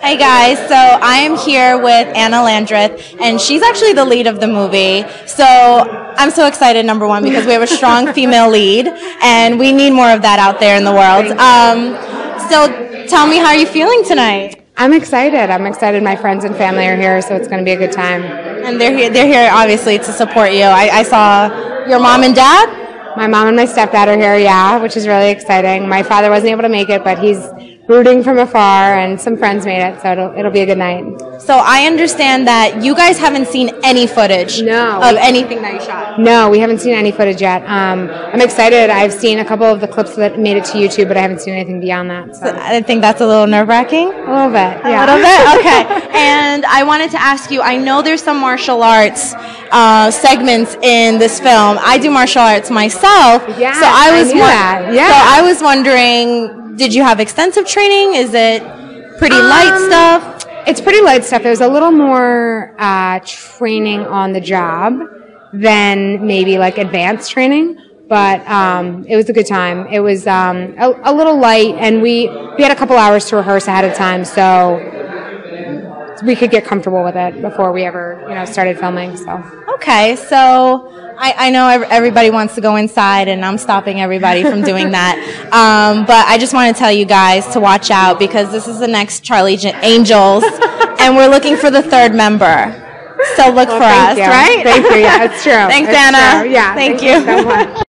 Hey guys, so I am here with Anna Landreth, and she's actually the lead of the movie. So I'm so excited, number one, because we have a strong female lead, and we need more of that out there in the world. Um, so tell me, how are you feeling tonight? I'm excited. I'm excited. My friends and family are here, so it's going to be a good time. And they're here, they're here obviously to support you. I, I saw your mom and dad. My mom and my stepdad are here, yeah, which is really exciting. My father wasn't able to make it, but he's rooting from afar, and some friends made it, so it'll, it'll be a good night. So I understand that you guys haven't seen any footage No. of anything that you shot. No, we haven't seen any footage yet. Um, I'm excited. I've seen a couple of the clips that made it to YouTube, but I haven't seen anything beyond that. So. I think that's a little nerve wracking. A little bit, A little bit, okay. I wanted to ask you. I know there's some martial arts uh, segments in this film. I do martial arts myself, Yeah, so I I was that, yeah. So I was wondering, did you have extensive training? Is it pretty light Um, stuff? It's pretty light stuff. There's a little more uh, training on the job than maybe like advanced training, but um, it was a good time. It was um, a, a little light, and we we had a couple hours to rehearse ahead of time, so we could get comfortable with it before we ever you know started filming. So Okay, so I, I know everybody wants to go inside, and I'm stopping everybody from doing that. Um, but I just want to tell you guys to watch out because this is the next Charlie J- Angels, and we're looking for the third member. So look for us, you. right? Thank you. Yeah, it's true. Thanks, It's Anna. true. Yeah, thank, thank you so much.